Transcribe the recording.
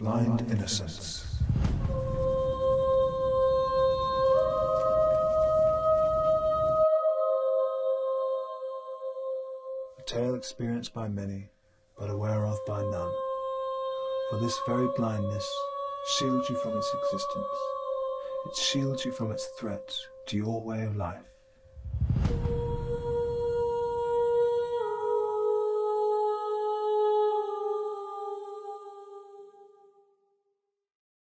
Blind Innocence. A tale experienced by many, but aware of by none. For this very blindness shields you from its existence. It shields you from its threat to your way of life.